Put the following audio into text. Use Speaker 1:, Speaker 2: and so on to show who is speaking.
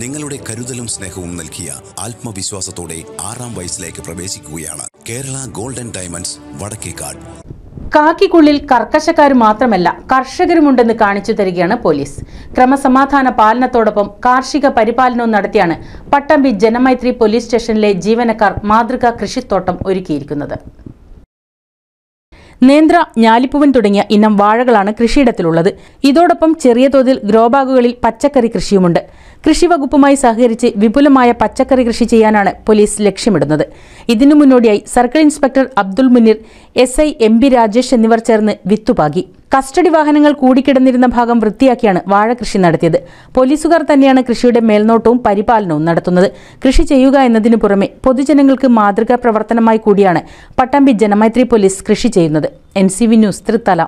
Speaker 1: നിങ്ങളുടെ കരുതലും സ്നേഹവും നൽകിയ ആത്മവിശ്വാസത്തോടെ ആറാം വയസ്സിലേക്ക് പ്രവേശിക്കുകയാണ്. Kerala golden diamonds Vadakkekad.
Speaker 2: കാക്കിക്കുള്ളിൽ കർക്കശക്കാർ മാത്രമല്ല കർഷകരുമുണ്ടെന്ന് കാണിച്ചു തരികയാണ് പോലീസ്. ക്രമസമാധാന പാലനത്തോടൊപ്പം കാർഷിക പരിപാലനവും നടത്തിയാണ് പട്ടമ്പി ജനമൈത്രി പോലീസ് സ്റ്റേഷനിലെ ജീവനക്കാർ മാതൃകാ കൃഷിത്തോട്ടം ഒരുക്കിയിരിക്കുന്നത്. നേന്ത്ര ഞാലിപ്പൂവൻ തുടങ്ങിയ ഇനം വാഴകളാണ് കൃഷിയിടത്തിലുള്ളത്. ഇതോടൊപ്പം ചെറിയ തോതിൽ ഗ്രോബാഗുകളിൽ പച്ചക്കറി കൃഷിയുമുണ്ട്. കൃഷി വകുപ്പുമായി സഹകരിച്ച് വിപുലമായ പച്ചക്കറി കൃഷി ചെയ്യാനാണ് പോലീസ് ലക്ഷ്യമിടുന്നത്. ഇതിനു മുന്നോടിയായി circle inspector Abdul Munir S I M B Rajesh എന്നിവർ ചേർന്ന് വിത്തുപാകി. കസ്റ്റഡി വാഹനങ്ങൾ കൂടിക്കിടന്നിരുന്ന ഭാഗം വൃത്തിയാക്കിയാണ് വാഴ കൃഷി നടത്തിയത്. പോലീസുകാർ തന്നെയാണ് കൃഷിയുടെ മേൽനോട്ടവും പരിപാലനവും നടത്തുന്നത്. കൃഷി ചെയ്യുക എന്നതിനു പുറമെ പൊതുജനങ്ങൾക്ക് മാതൃകാ പ്രവർത്തനമായി കൂടിയാണ് പട്ടാമ്പി ജനമൈത്രി പോലീസ് കൃഷി ചെയ്യുന്നത്. N news Thrithala.